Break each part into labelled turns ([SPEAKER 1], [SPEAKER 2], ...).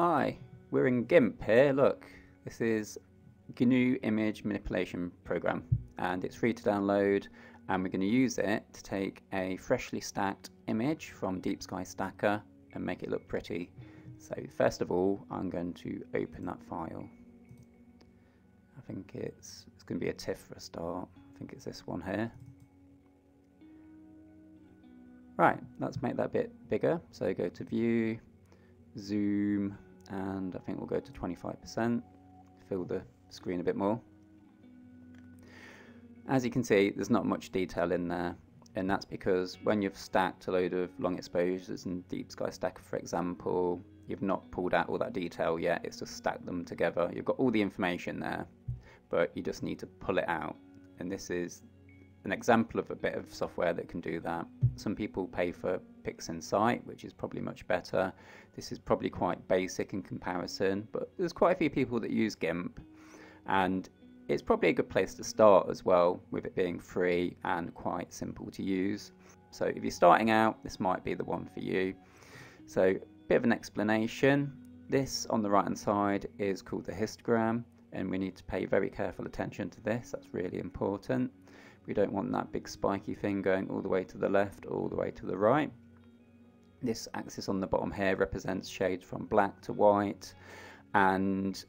[SPEAKER 1] Hi, we're in GIMP here. Look, this is GNU Image Manipulation Program and it's free to download and we're going to use it to take a freshly stacked image from Deep Sky Stacker and make it look pretty. So first of all, I'm going to open that file. I think it's, it's going to be a TIFF for a start. I think it's this one here. Right, let's make that a bit bigger. So go to View, Zoom, and I think we'll go to 25%, fill the screen a bit more. As you can see, there's not much detail in there, and that's because when you've stacked a load of long exposures in Deep Sky Stacker, for example, you've not pulled out all that detail yet, it's just stacked them together. You've got all the information there, but you just need to pull it out. And this is an example of a bit of software that can do that. Some people pay for PixInsight, which is probably much better. This is probably quite basic in comparison, but there's quite a few people that use GIMP, and it's probably a good place to start as well, with it being free and quite simple to use. So if you're starting out, this might be the one for you. So a bit of an explanation. This on the right hand side is called the histogram and we need to pay very careful attention to this, that's really important. We don't want that big spiky thing going all the way to the left, all the way to the right. This axis on the bottom here represents shades from black to white and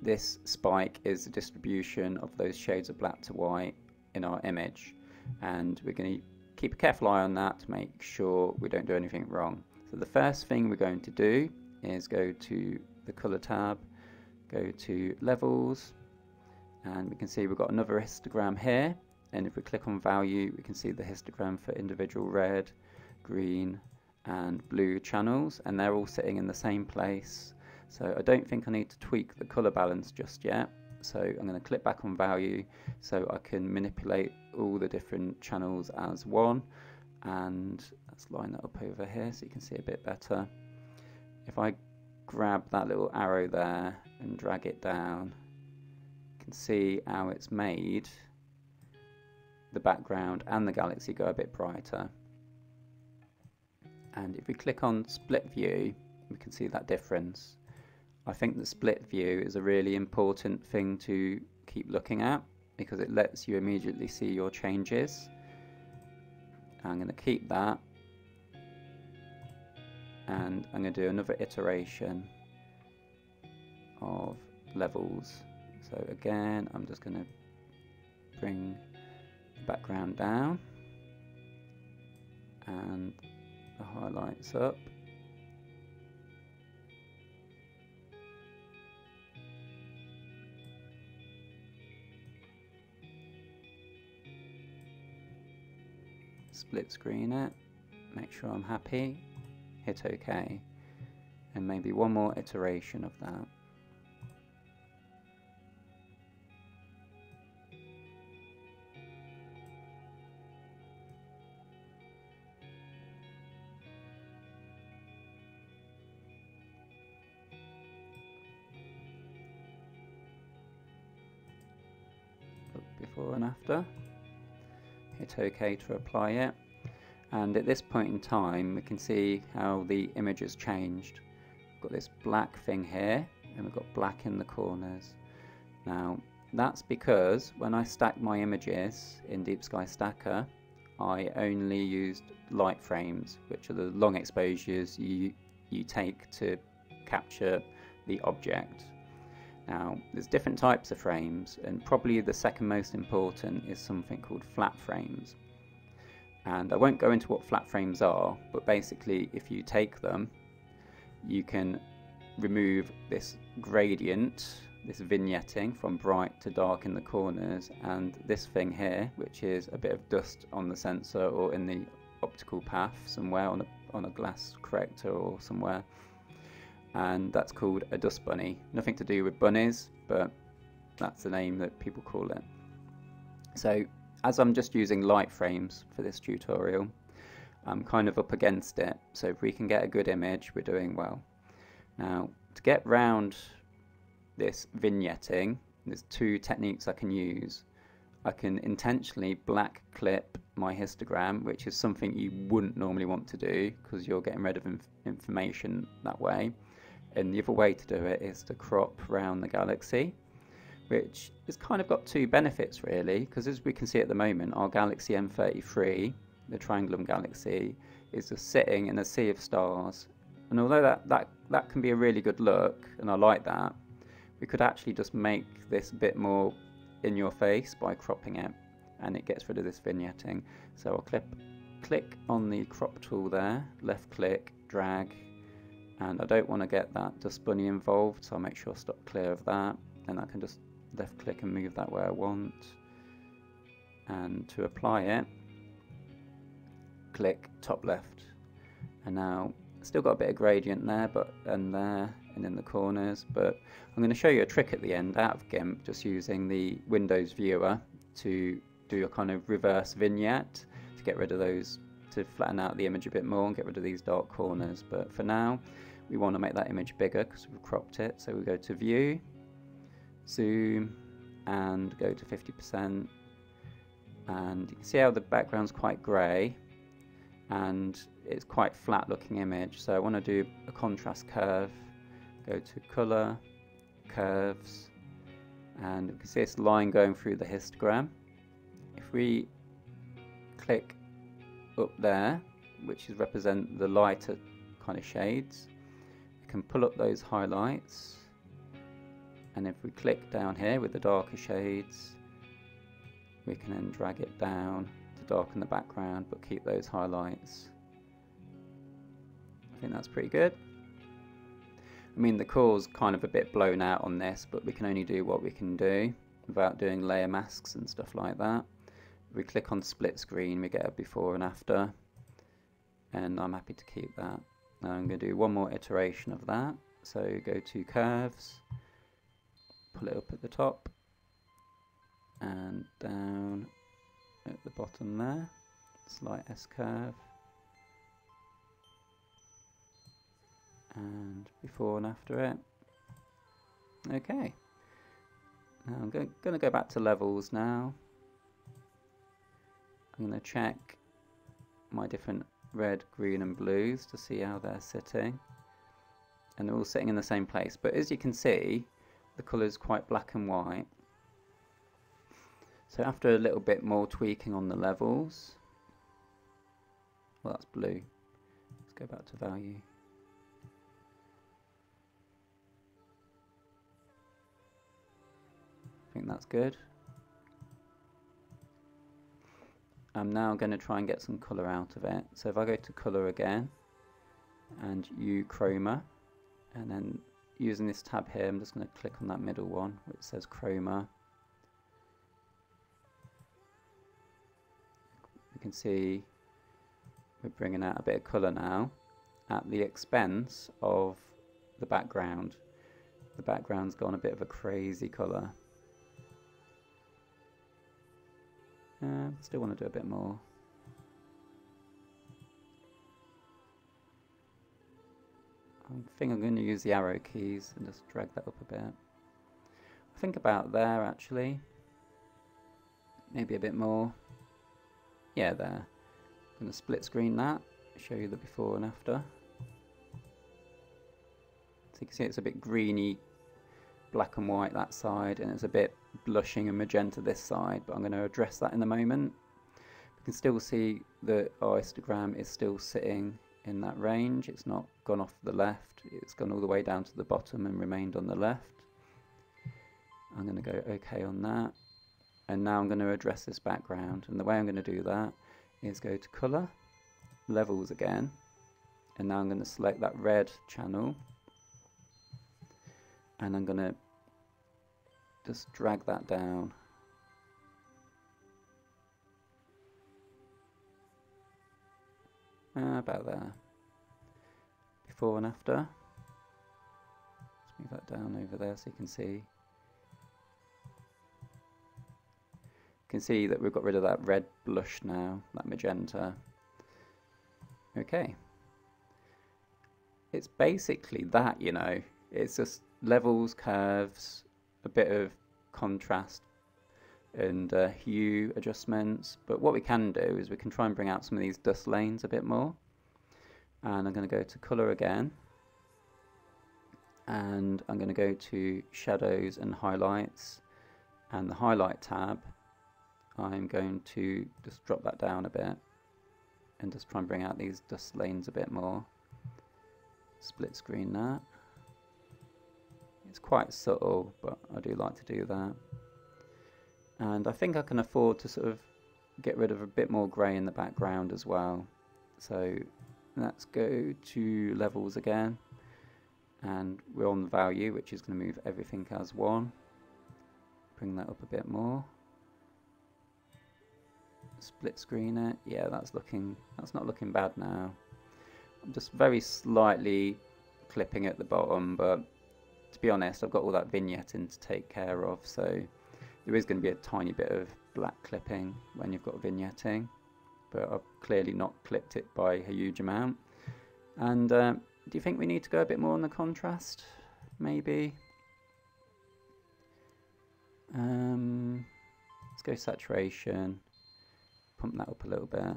[SPEAKER 1] this spike is the distribution of those shades of black to white in our image and we're going to keep a careful eye on that to make sure we don't do anything wrong. So the first thing we're going to do is go to the color tab, go to levels and we can see we've got another histogram here and if we click on value we can see the histogram for individual red, green and blue channels and they're all sitting in the same place. So I don't think I need to tweak the color balance just yet. So I'm going to click back on value so I can manipulate all the different channels as one. And let's line that up over here so you can see a bit better. If I grab that little arrow there and drag it down you can see how it's made. The background and the galaxy go a bit brighter and if we click on split view we can see that difference. I think the split view is a really important thing to keep looking at because it lets you immediately see your changes. I'm going to keep that. And I'm going to do another iteration of levels. So again I'm just going to bring the background down. And the highlights up. Split screen it make sure I'm happy hit OK and maybe one more iteration of that after. Hit OK to apply it. And at this point in time we can see how the image has changed. We've got this black thing here and we've got black in the corners. Now that's because when I stack my images in Deep Sky Stacker I only used light frames which are the long exposures you you take to capture the object now, there's different types of frames, and probably the second most important is something called flat frames. And I won't go into what flat frames are, but basically, if you take them, you can remove this gradient, this vignetting from bright to dark in the corners, and this thing here, which is a bit of dust on the sensor or in the optical path somewhere on a, on a glass corrector or somewhere and that's called a dust bunny. Nothing to do with bunnies, but that's the name that people call it. So as I'm just using light frames for this tutorial, I'm kind of up against it. So if we can get a good image, we're doing well. Now, to get round this vignetting, there's two techniques I can use. I can intentionally black clip my histogram, which is something you wouldn't normally want to do because you're getting rid of inf information that way And the other way to do it is to crop around the galaxy, which has kind of got two benefits really, because as we can see at the moment, our galaxy M33, the Triangulum galaxy, is just sitting in a sea of stars. And although that, that, that can be a really good look, and I like that, we could actually just make this a bit more in your face by cropping it and it gets rid of this vignetting. So I'll clip, click on the crop tool there, left click, drag, and I don't want to get that dust bunny involved, so I'll make sure I stop clear of that, and I can just left click and move that where I want. And to apply it, click top left. And now still got a bit of gradient there, but and there and in the corners, but I'm going to show you a trick at the end out of GIMP, just using the Windows viewer to do a kind of reverse vignette to get rid of those, to flatten out the image a bit more and get rid of these dark corners. But for now, we want to make that image bigger because we've cropped it. So we go to View, Zoom, and go to 50%. And you can see how the background's quite grey and it's quite flat looking image. So I want to do a contrast curve. Go to Color, Curves, and you can see this line going through the histogram if we click up there, which is represent the lighter kind of shades, we can pull up those highlights. And if we click down here with the darker shades, we can then drag it down to darken the background, but keep those highlights. I think that's pretty good. I mean, the core's kind of a bit blown out on this, but we can only do what we can do without doing layer masks and stuff like that we click on split screen we get a before and after and I'm happy to keep that. Now I'm going to do one more iteration of that. So go to curves pull it up at the top and down at the bottom there. Slight S curve. And before and after it. Okay. Now I'm going to go back to levels now I'm going to check my different red, green and blues to see how they're sitting. And they're all sitting in the same place. But as you can see, the colour is quite black and white. So after a little bit more tweaking on the levels, well that's blue. Let's go back to value. I think that's good. I'm now going to try and get some colour out of it. So if I go to colour again and Hue Chroma, and then using this tab here I'm just going to click on that middle one which says chroma. You can see we're bringing out a bit of colour now at the expense of the background. The background's gone a bit of a crazy colour. Uh, still want to do a bit more. I think I'm going to use the arrow keys and just drag that up a bit. I think about there actually. Maybe a bit more. Yeah, there. I'm going to split screen that, show you the before and after. So you can see it's a bit greeny, black and white that side, and it's a bit blushing and magenta this side, but I'm going to address that in a moment. You can still see that our histogram is still sitting in that range. It's not gone off the left. It's gone all the way down to the bottom and remained on the left. I'm going to go OK on that. And now I'm going to address this background. And the way I'm going to do that is go to Colour, Levels again. And now I'm going to select that red channel. And I'm going to just drag that down. Uh, about there. Before and after. Let's move that down over there so you can see. You can see that we've got rid of that red blush now, that magenta. Okay. It's basically that, you know. It's just levels, curves, a bit of contrast and uh, hue adjustments. But what we can do is we can try and bring out some of these dust lanes a bit more. And I'm going to go to colour again. and I'm going to go to shadows and highlights and the highlight tab I'm going to just drop that down a bit and just try and bring out these dust lanes a bit more split screen that it's quite subtle but I do like to do that. And I think I can afford to sort of get rid of a bit more grey in the background as well. So let's go to levels again. And we're on the value which is going to move everything as one. Bring that up a bit more. Split screen it. Yeah that's looking that's not looking bad now. I'm just very slightly clipping at the bottom but to be honest I've got all that vignetting to take care of so there is going to be a tiny bit of black clipping when you've got vignetting but I've clearly not clipped it by a huge amount. And uh, do you think we need to go a bit more on the contrast? Maybe? Um, let's go saturation pump that up a little bit.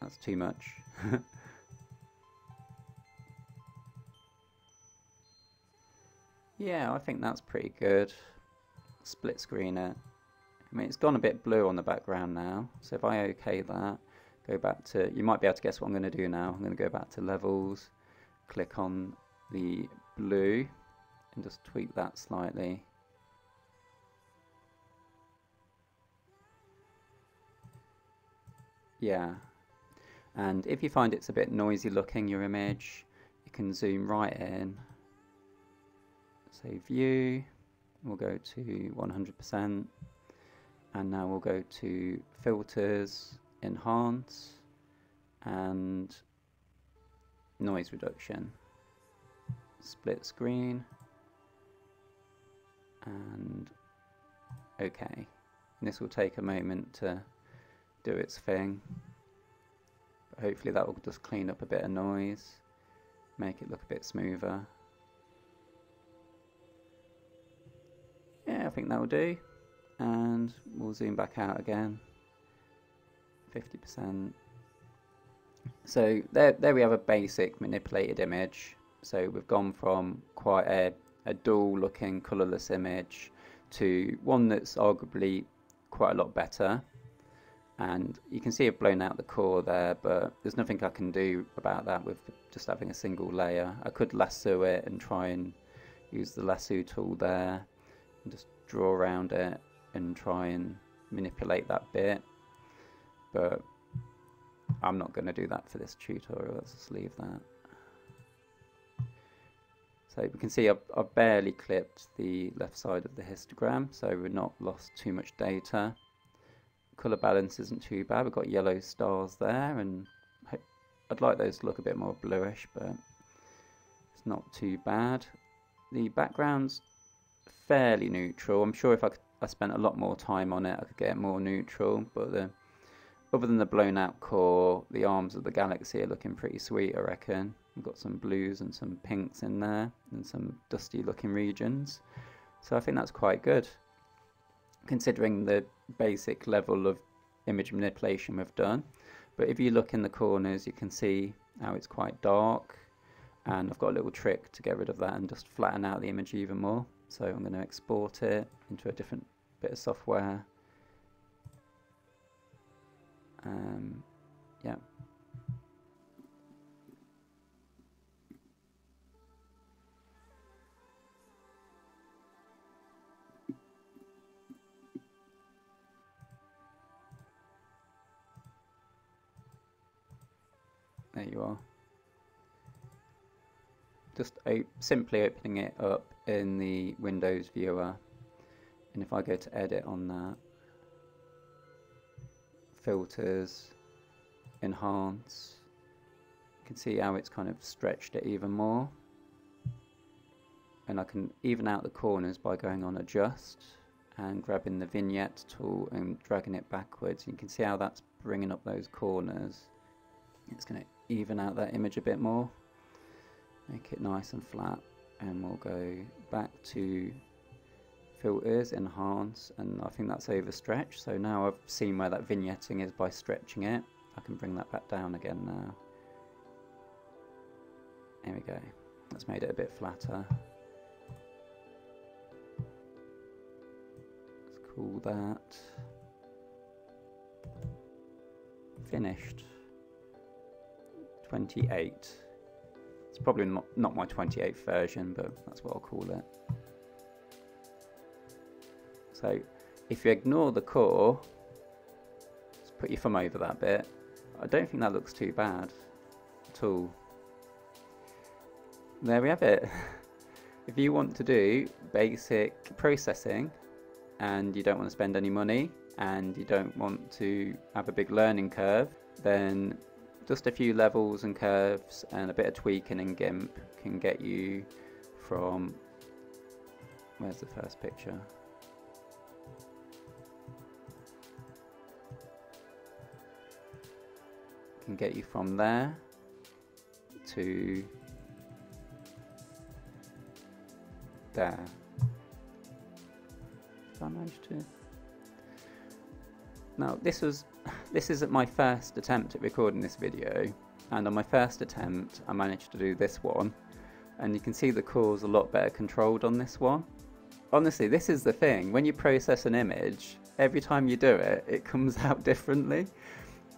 [SPEAKER 1] That's too much yeah I think that's pretty good split screen it I mean it's gone a bit blue on the background now so if I OK that go back to you might be able to guess what I'm going to do now I'm going to go back to levels click on the blue and just tweak that slightly. Yeah, and if you find it's a bit noisy looking, your image, you can zoom right in. Say view, we'll go to 100%, and now we'll go to filters, enhance, and noise reduction. Split screen. And okay. And this will take a moment to do its thing. But hopefully that will just clean up a bit of noise make it look a bit smoother I think that will do and we'll zoom back out again 50% so there, there we have a basic manipulated image so we've gone from quite a, a dull looking colourless image to one that's arguably quite a lot better. And you can see I've blown out the core there, but there's nothing I can do about that with just having a single layer. I could lasso it and try and use the lasso tool there and just draw around it and try and manipulate that bit. But I'm not going to do that for this tutorial, let's just leave that. So we can see I've, I've, barely clipped the left side of the histogram, so we've not lost too much data. Colour balance isn't too bad, we've got yellow stars there, and I'd like those to look a bit more bluish, but it's not too bad. The background's fairly neutral. I'm sure if I, I spent a lot more time on it, I could get more neutral, but the other than the blown out core, the arms of the galaxy are looking pretty sweet, I reckon. We've got some blues and some pinks in there and some dusty looking regions. So I think that's quite good. Considering the basic level of image manipulation we've done. But if you look in the corners, you can see how it's quite dark. And I've got a little trick to get rid of that and just flatten out the image even more. So I'm going to export it into a different bit of software. Um, yeah. There you are. Just simply opening it up in the Windows viewer. And if I go to edit on that, filters, enhance, you can see how it's kind of stretched it even more. And I can even out the corners by going on adjust and grabbing the vignette tool and dragging it backwards. You can see how that's bringing up those corners. It's going to even out that image a bit more make it nice and flat and we'll go back to filters enhance and I think that's overstretch so now I've seen where that vignetting is by stretching it I can bring that back down again now Here we go. That's made it a bit flatter. Let's call that finished. 28. It's probably not, not my 28th version, but that's what I'll call it. So if you ignore the core, just put your thumb over that bit, I don't think that looks too bad at all. There we have it. if you want to do basic processing and you don't want to spend any money and you don't want to have a big learning curve, then just a few levels and curves and a bit of tweaking in GIMP can get you from where's the first picture can get you from there to there. Did I to? Now this was this isn't my first attempt at recording this video and on my first attempt I managed to do this one and you can see the core's a lot better controlled on this one. Honestly this is the thing, when you process an image every time you do it it comes out differently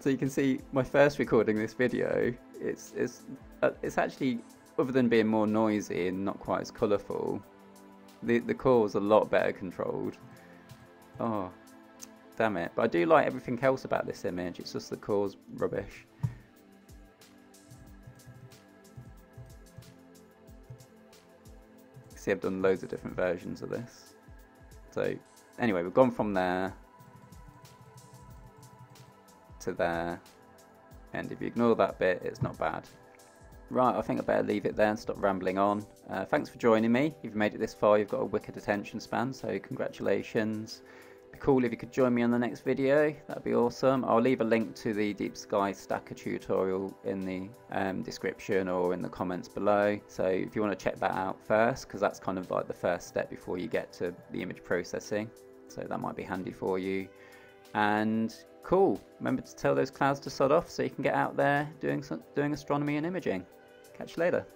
[SPEAKER 1] so you can see my first recording this video, it's, it's, uh, it's actually, other than being more noisy and not quite as colourful, the, the core was a lot better controlled. Oh, damn it. But I do like everything else about this image, it's just the core's rubbish. See, I've done loads of different versions of this. So, anyway, we've gone from there to there and if you ignore that bit it's not bad. Right, I think I better leave it there and stop rambling on. Uh, thanks for joining me. If you've made it this far, you've got a wicked attention span, so congratulations. Cool if you could join me on the next video, that'd be awesome. I'll leave a link to the Deep Sky Stacker tutorial in the um, description or in the comments below. So if you want to check that out first, because that's kind of like the first step before you get to the image processing. So that might be handy for you. And cool. Remember to tell those clouds to sod off so you can get out there doing, doing astronomy and imaging. Catch you later.